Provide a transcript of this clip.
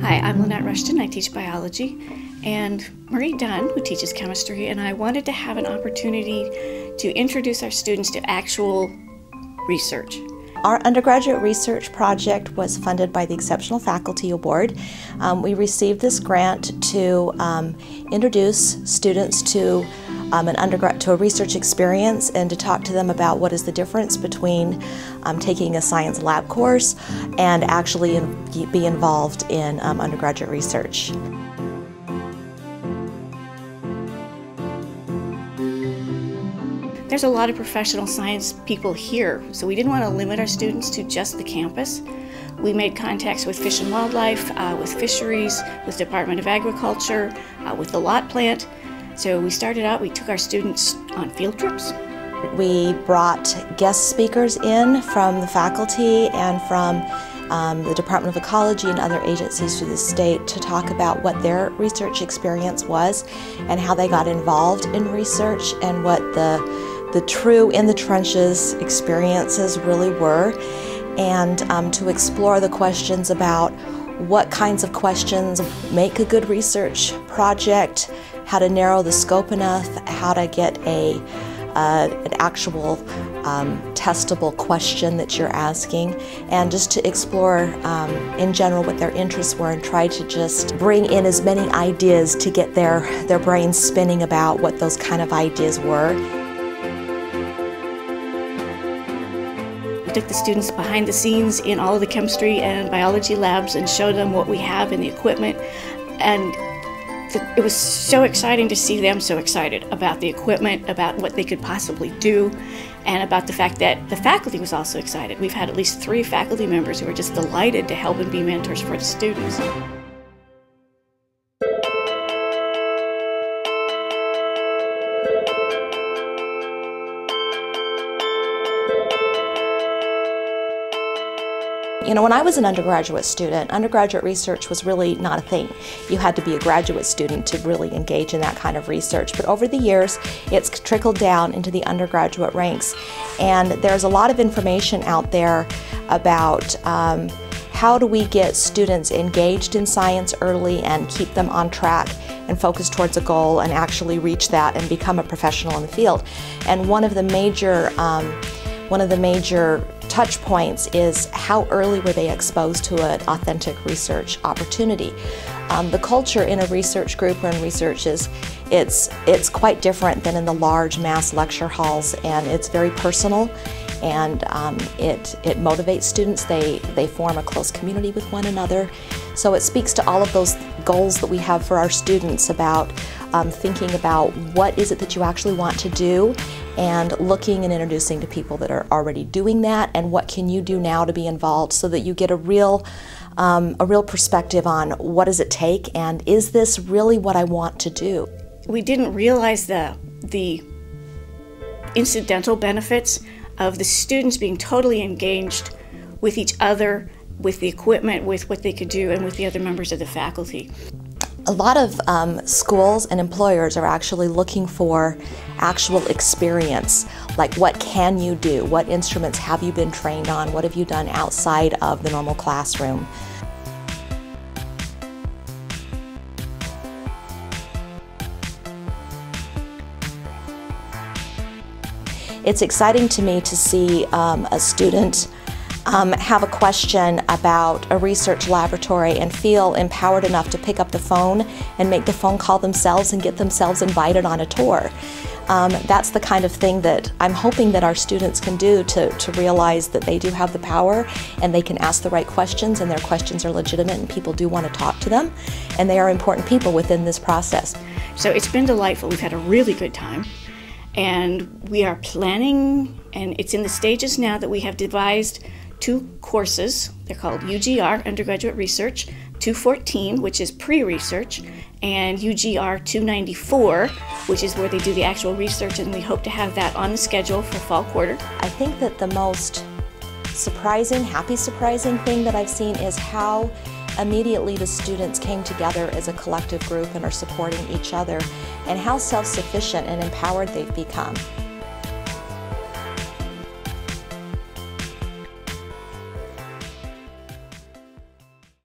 Hi, I'm Lynette Rushton. I teach biology. And Marie Dunn, who teaches chemistry, and I wanted to have an opportunity to introduce our students to actual research. Our undergraduate research project was funded by the Exceptional Faculty Award. Um, we received this grant to um, introduce students to um, an undergrad to a research experience and to talk to them about what is the difference between um, taking a science lab course and actually in, be involved in um, undergraduate research. There's a LOTT of professional science people here, so we didn't want to limit our students to just the campus. We made contacts with Fish and Wildlife, uh, with fisheries, with Department of Agriculture, uh, with the lot plant. So we started out, we took our students on field trips. We brought guest speakers in from the faculty and from um, the Department of Ecology and other agencies through the state to talk about what their research experience was and how they got involved in research and what the the true in the trenches experiences really were, and um, to explore the questions about what kinds of questions make a good research project, how to narrow the scope enough, how to get a uh, an actual um, testable question that you're asking, and just to explore um, in general what their interests were and try to just bring in as many ideas to get their, their brains spinning about what those kind of ideas were. We took the students behind the scenes in all of the chemistry and biology labs and showed them what we have in the equipment. And it was so exciting to see them so excited about the equipment, about what they could possibly do, and about the fact that the faculty was also excited. We've had at least three faculty members who are just delighted to help and be mentors for the students. You know, when I was an undergraduate student, undergraduate research was really not a thing. You had to be a graduate student to really engage in that kind of research. But over the years, it's trickled down into the undergraduate ranks. And there's a lot of information out there about um, how do we get students engaged in science early and keep them on track and focus towards a goal and actually reach that and become a professional in the field. And one of the major um, one of the major touch points is how early were they exposed to an authentic research opportunity. Um, the culture in a research group or in research is it's, it's quite different than in the large mass lecture halls and it's very personal and um, it, it motivates students. They, they form a close community with one another. So it speaks to all of those goals that we have for our students about um, thinking about what is it that you actually want to do and looking and introducing to people that are already doing that and what can you do now to be involved so that you get a real um, a real perspective on what does it take and is this really what I want to do. We didn't realize the the incidental benefits of the students being totally engaged with each other, with the equipment, with what they could do, and with the other members of the faculty. A lot of um, schools and employers are actually looking for actual experience, like what can you do? What instruments have you been trained on? What have you done outside of the normal classroom? It's exciting to me to see um, a student um, have a question about a research laboratory and feel empowered enough to pick up the phone and make the phone call themselves and get themselves invited on a tour. Um, that's the kind of thing that I'm hoping that our students can do to, to realize that they do have the power and they can ask the right questions and their questions are legitimate and people do want to talk to them and they are important people within this process. So it's been delightful. We've had a really good time and we are planning and it's in the stages now that we have devised two courses. They're called UGR, Undergraduate Research, 214, which is pre research, and UGR 294, which is where they do the actual research, and we hope to have that on the schedule for fall quarter. I think that the most surprising, happy surprising thing that I've seen is how immediately the students came together as a collective group and are supporting each other and how self-sufficient and empowered they've become.